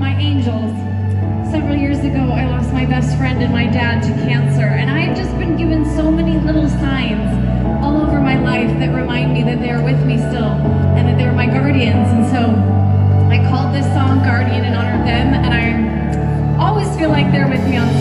my angels. Several years ago, I lost my best friend and my dad to cancer, and I have just been given so many little signs all over my life that remind me that they are with me still, and that they're my guardians, and so I called this song Guardian in honor of them, and I always feel like they're with me on